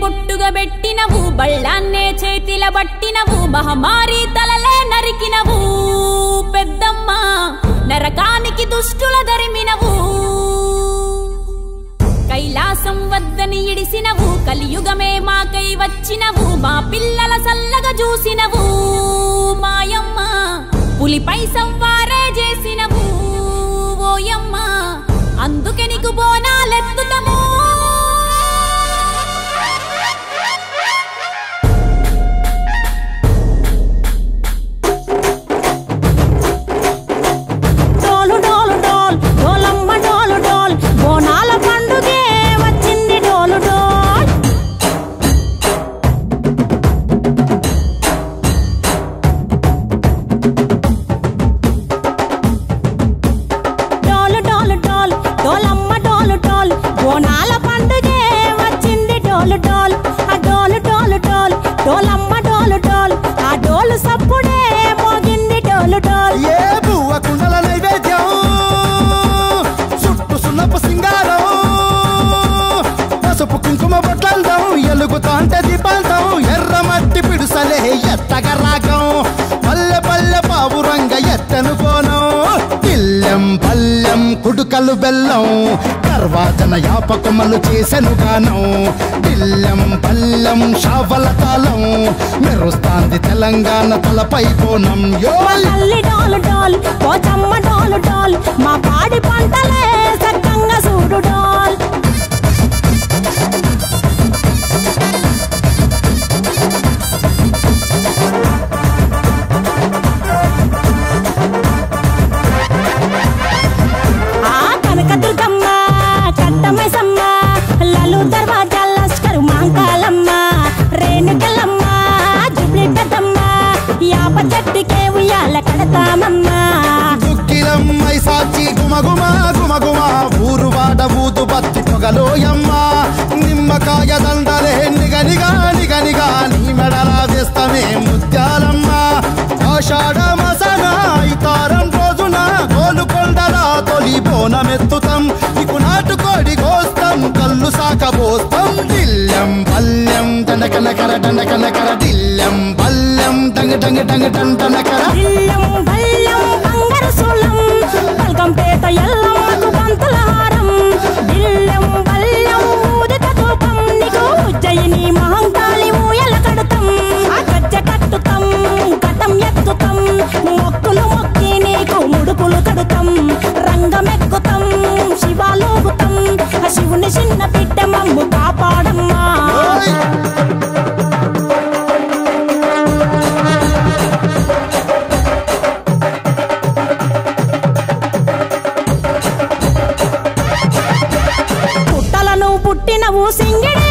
బొట్టుగా పెట్టినవు బళ్ళాన్నే చేతిల బట్టినవు మహమారి తలలే నరికినవు. పెద్దమ్మ నరకానికి దుష్టుల దరిమినవు. కైలాసం వద్దని ఇడిసినవు కలియుగమే మాకై వచ్చినవు మా పిల్లల సల్లగా చూసినవు. మాయమ్మ పులిపై సవ్వారే కుంకుమ బొట్లందం ఎలుగుతాంటే దిపాంతం ఎర్ర మట్టి పిడుసలే ఎత్తగ రాగం. పల్లె పల్లె పావురంగ ఎత్తను కోనం ఇల్లెం పల్లెం కుడుకలు బెల్లం. తర్వాతన యాపకమలు చేసెను గానం. ఇల్లెం పల్లెం షావల తాళం. మెరుస్తాంది తెలంగాణ తలపై కోణం. యో తల్లి డోలు డోల్ పోచమ్మ డోలు. దర్వాజా లస్కరు మాంకాలమ్మ రేణుకలమ్మ జుబ్లి పెద్దమ్మ యాప చెట్టుకే ఉయ్యాల కడతామమ్మా దుక్కిలం సాచి గుమగుమ గుమగుమ ఊరు వాడ ఊదు బత్తి పొగలోయమ్మ. నిమ్మకాయ దండలే నిగనిగా నిగనిగా నీ మెడలా వేస్తమే ముత్యాలమ్మ. ఆషాఢ మసన ఇతారం రోజున గోలుకొండల తొలి బోనమెత్తుతాం கோஸ்தம் தில்லம் பல்லம் தண்ட கண்ண கர தண்ட கண்ண கர தில்லம் பல்லம் டங்கு டங்கு டங்கு டன் தன கர పుట్టిన పుట్టినవు సింగిడి